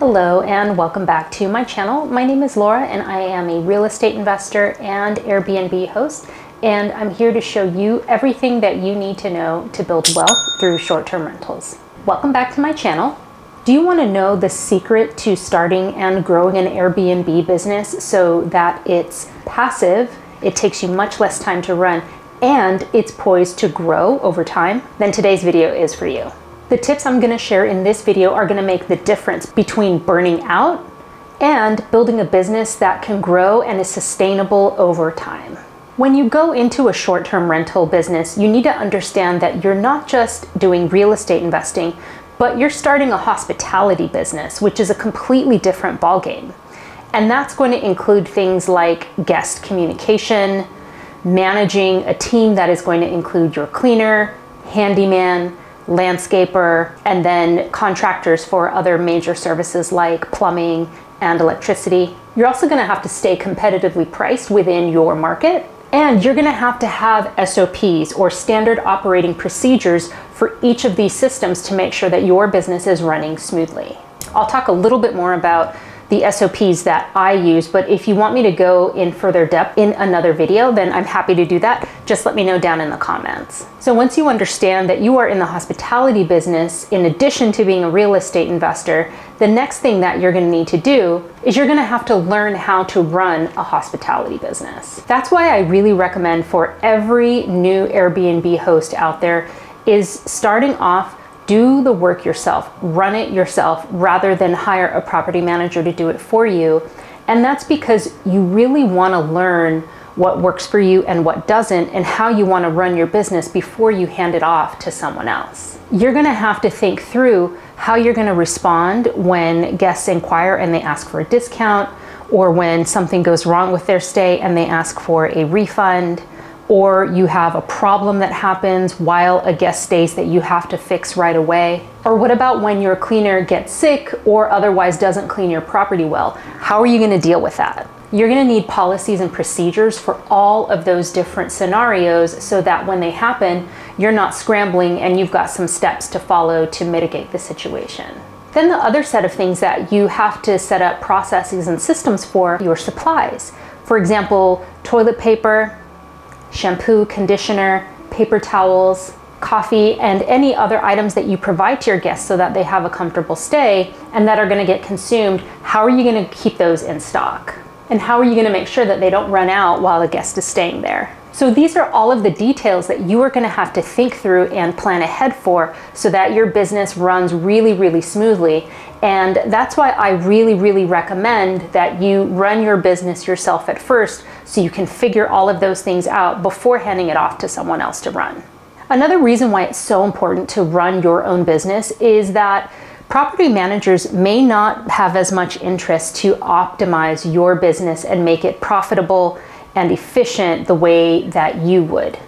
Hello and welcome back to my channel. My name is Laura and I am a real estate investor and Airbnb host and I'm here to show you everything that you need to know to build wealth through short-term rentals. Welcome back to my channel. Do you want to know the secret to starting and growing an Airbnb business so that it's passive, it takes you much less time to run, and it's poised to grow over time? Then today's video is for you. The tips I'm gonna share in this video are gonna make the difference between burning out and building a business that can grow and is sustainable over time. When you go into a short-term rental business, you need to understand that you're not just doing real estate investing, but you're starting a hospitality business, which is a completely different ballgame. And that's going to include things like guest communication, managing a team that is going to include your cleaner, handyman, landscaper, and then contractors for other major services like plumbing and electricity. You're also gonna have to stay competitively priced within your market. And you're gonna have to have SOPs or standard operating procedures for each of these systems to make sure that your business is running smoothly. I'll talk a little bit more about the SOPs that I use, but if you want me to go in further depth in another video, then I'm happy to do that. Just let me know down in the comments. So once you understand that you are in the hospitality business, in addition to being a real estate investor, the next thing that you're gonna need to do is you're gonna have to learn how to run a hospitality business. That's why I really recommend for every new Airbnb host out there is starting off do the work yourself, run it yourself rather than hire a property manager to do it for you. And that's because you really want to learn what works for you and what doesn't, and how you want to run your business before you hand it off to someone else. You're going to have to think through how you're going to respond when guests inquire and they ask for a discount, or when something goes wrong with their stay and they ask for a refund or you have a problem that happens while a guest stays that you have to fix right away? Or what about when your cleaner gets sick or otherwise doesn't clean your property well? How are you going to deal with that? You're going to need policies and procedures for all of those different scenarios so that when they happen, you're not scrambling and you've got some steps to follow to mitigate the situation. Then the other set of things that you have to set up processes and systems for your supplies. For example, toilet paper, shampoo, conditioner, paper towels, coffee, and any other items that you provide to your guests so that they have a comfortable stay and that are gonna get consumed, how are you gonna keep those in stock? And how are you gonna make sure that they don't run out while the guest is staying there? So these are all of the details that you are going to have to think through and plan ahead for so that your business runs really, really smoothly. And that's why I really, really recommend that you run your business yourself at first so you can figure all of those things out before handing it off to someone else to run. Another reason why it's so important to run your own business is that property managers may not have as much interest to optimize your business and make it profitable and efficient the way that you would.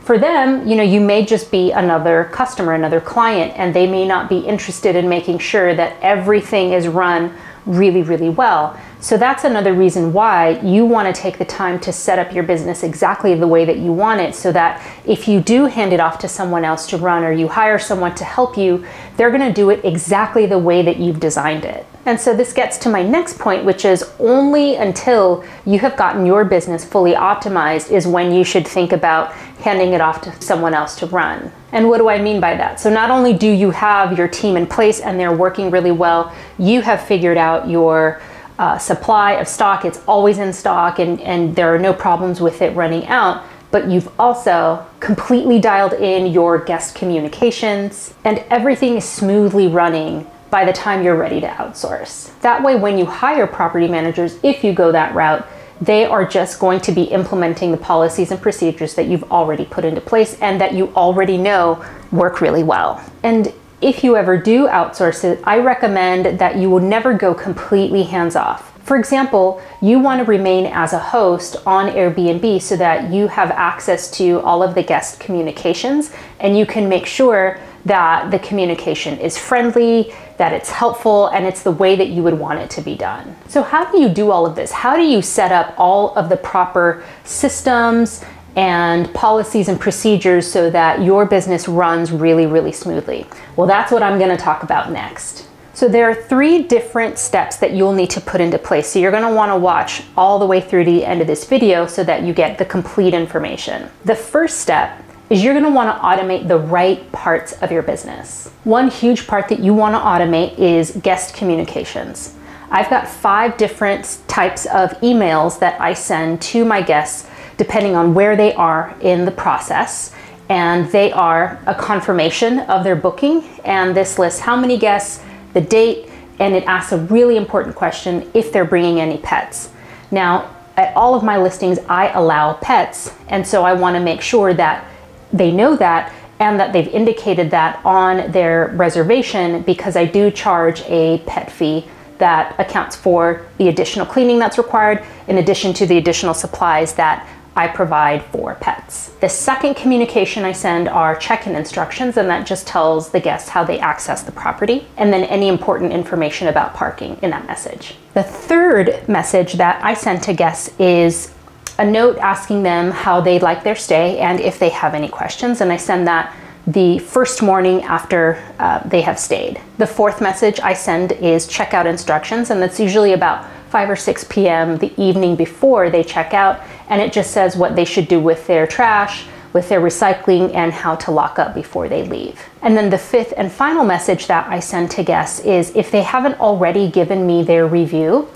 For them, you know, you may just be another customer, another client, and they may not be interested in making sure that everything is run really, really well. So that's another reason why you want to take the time to set up your business exactly the way that you want it so that if you do hand it off to someone else to run or you hire someone to help you, they're going to do it exactly the way that you've designed it. And so this gets to my next point, which is only until you have gotten your business fully optimized is when you should think about handing it off to someone else to run. And what do I mean by that? So not only do you have your team in place and they're working really well, you have figured out your uh, supply of stock, it's always in stock and, and there are no problems with it running out but you've also completely dialed in your guest communications and everything is smoothly running by the time you're ready to outsource. That way, when you hire property managers, if you go that route, they are just going to be implementing the policies and procedures that you've already put into place and that you already know work really well. And if you ever do outsource it, I recommend that you will never go completely hands off. For example, you want to remain as a host on Airbnb so that you have access to all of the guest communications and you can make sure that the communication is friendly, that it's helpful, and it's the way that you would want it to be done. So, how do you do all of this? How do you set up all of the proper systems and policies and procedures so that your business runs really, really smoothly? Well, that's what I'm going to talk about next. So there are three different steps that you'll need to put into place. So you're gonna wanna watch all the way through to the end of this video so that you get the complete information. The first step is you're gonna wanna automate the right parts of your business. One huge part that you wanna automate is guest communications. I've got five different types of emails that I send to my guests depending on where they are in the process. And they are a confirmation of their booking. And this lists how many guests, the date, and it asks a really important question if they're bringing any pets. Now, at all of my listings, I allow pets. And so I wanna make sure that they know that and that they've indicated that on their reservation because I do charge a pet fee that accounts for the additional cleaning that's required in addition to the additional supplies that I provide for pets. The second communication I send are check-in instructions and that just tells the guests how they access the property and then any important information about parking in that message. The third message that I send to guests is a note asking them how they like their stay and if they have any questions, and I send that the first morning after uh, they have stayed. The fourth message I send is checkout instructions, and that's usually about 5 or 6 p.m. the evening before they check out, and it just says what they should do with their trash, with their recycling, and how to lock up before they leave. And then the fifth and final message that I send to guests is if they haven't already given me their review,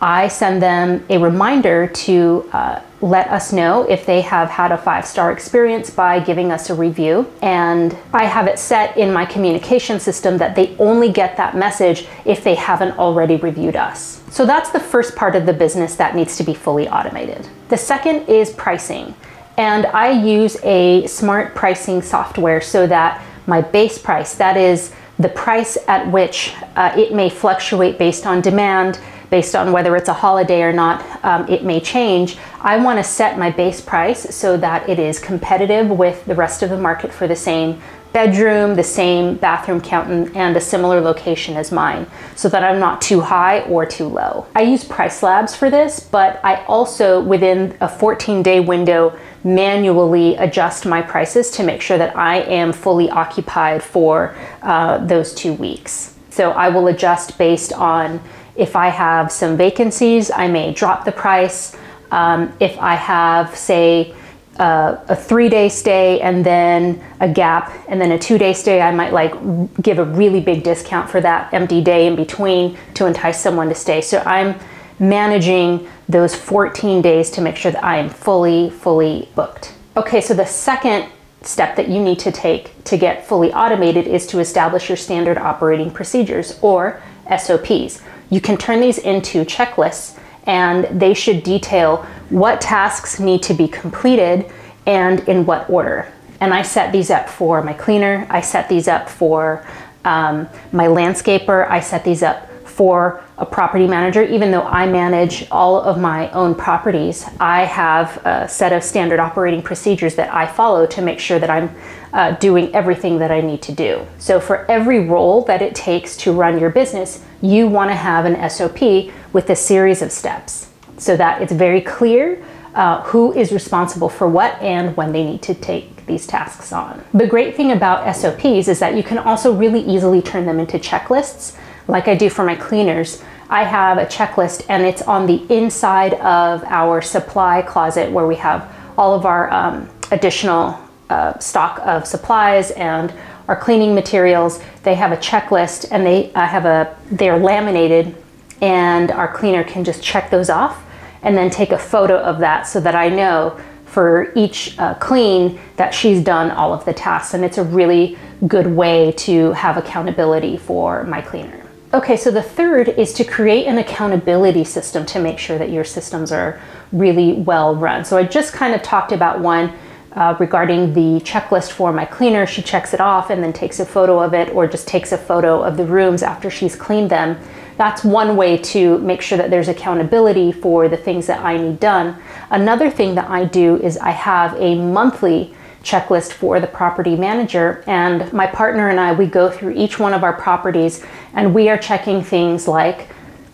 I send them a reminder to uh, let us know if they have had a five star experience by giving us a review. And I have it set in my communication system that they only get that message if they haven't already reviewed us. So that's the first part of the business that needs to be fully automated. The second is pricing. And I use a smart pricing software so that my base price, that is the price at which uh, it may fluctuate based on demand, based on whether it's a holiday or not, um, it may change. I want to set my base price so that it is competitive with the rest of the market for the same bedroom, the same bathroom count, and a similar location as mine, so that I'm not too high or too low. I use PriceLabs for this, but I also, within a 14 day window, manually adjust my prices to make sure that I am fully occupied for uh, those two weeks. So I will adjust based on if I have some vacancies, I may drop the price. Um, if I have, say, uh, a three day stay and then a gap and then a two day stay, I might like give a really big discount for that empty day in between to entice someone to stay. So I'm managing those 14 days to make sure that I am fully, fully booked. Okay, so the second step that you need to take to get fully automated is to establish your standard operating procedures or SOPs. You can turn these into checklists and they should detail what tasks need to be completed and in what order. And I set these up for my cleaner, I set these up for um, my landscaper, I set these up for a property manager. Even though I manage all of my own properties, I have a set of standard operating procedures that I follow to make sure that I'm uh, doing everything that I need to do. So for every role that it takes to run your business, you want to have an SOP with a series of steps so that it's very clear uh, who is responsible for what and when they need to take these tasks on. The great thing about SOPs is that you can also really easily turn them into checklists like I do for my cleaners. I have a checklist and it's on the inside of our supply closet where we have all of our um, additional uh, stock of supplies and our cleaning materials. They have a checklist and they uh, have a, they're laminated and our cleaner can just check those off and then take a photo of that so that I know for each uh, clean that she's done all of the tasks. And it's a really good way to have accountability for my cleaner. Okay, so the third is to create an accountability system to make sure that your systems are really well run. So I just kind of talked about one uh, regarding the checklist for my cleaner. She checks it off and then takes a photo of it or just takes a photo of the rooms after she's cleaned them. That's one way to make sure that there's accountability for the things that I need done. Another thing that I do is I have a monthly checklist for the property manager and my partner and I we go through each one of our properties and we are checking things like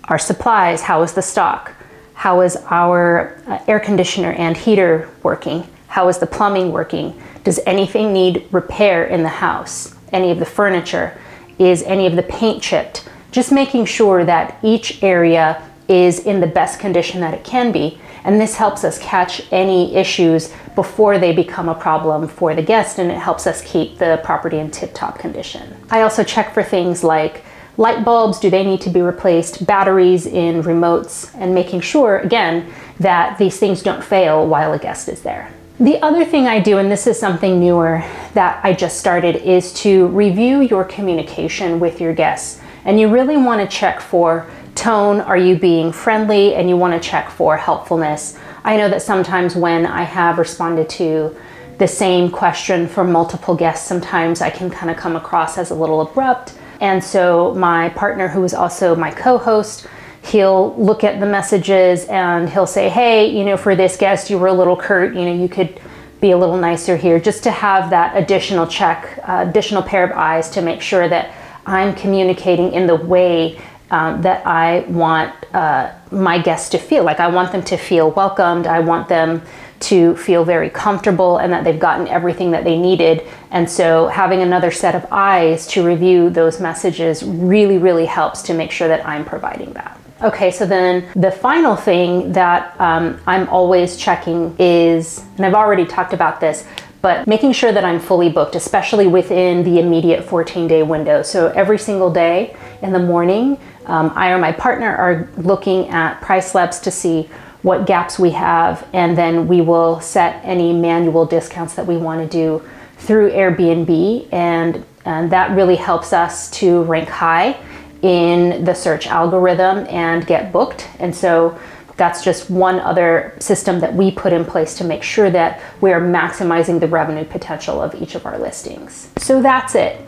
our supplies, how is the stock? How is our uh, air conditioner and heater working? How is the plumbing working? Does anything need repair in the house? Any of the furniture? Is any of the paint chipped? just making sure that each area is in the best condition that it can be. And this helps us catch any issues before they become a problem for the guest and it helps us keep the property in tip-top condition. I also check for things like light bulbs, do they need to be replaced, batteries in remotes, and making sure, again, that these things don't fail while a guest is there. The other thing I do, and this is something newer that I just started, is to review your communication with your guests. And you really want to check for tone, are you being friendly, and you want to check for helpfulness. I know that sometimes when I have responded to the same question from multiple guests, sometimes I can kind of come across as a little abrupt. And so my partner, who is also my co-host, he'll look at the messages and he'll say, hey, you know, for this guest, you were a little curt, you know, you could be a little nicer here, just to have that additional check, uh, additional pair of eyes to make sure that I'm communicating in the way um, that I want uh, my guests to feel. Like I want them to feel welcomed. I want them to feel very comfortable and that they've gotten everything that they needed. And so having another set of eyes to review those messages really, really helps to make sure that I'm providing that. Okay, so then the final thing that um, I'm always checking is, and I've already talked about this, but making sure that I'm fully booked, especially within the immediate 14 day window. So every single day in the morning, um, I or my partner are looking at PriceLabs to see what gaps we have, and then we will set any manual discounts that we want to do through Airbnb, and, and that really helps us to rank high in the search algorithm and get booked. And so that's just one other system that we put in place to make sure that we're maximizing the revenue potential of each of our listings. So that's it.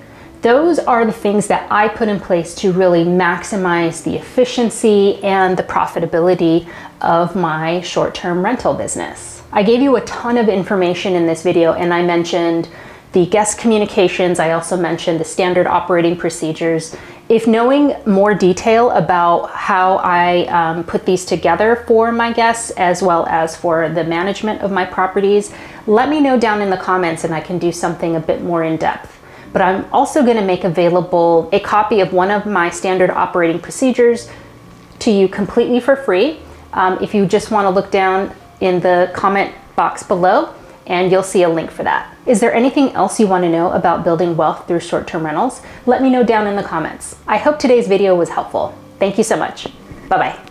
Those are the things that I put in place to really maximize the efficiency and the profitability of my short-term rental business. I gave you a ton of information in this video and I mentioned the guest communications. I also mentioned the standard operating procedures if knowing more detail about how I um, put these together for my guests as well as for the management of my properties, let me know down in the comments and I can do something a bit more in depth. But I'm also going to make available a copy of one of my standard operating procedures to you completely for free. Um, if you just want to look down in the comment box below, and you'll see a link for that. Is there anything else you want to know about building wealth through short-term rentals? Let me know down in the comments. I hope today's video was helpful. Thank you so much. Bye-bye.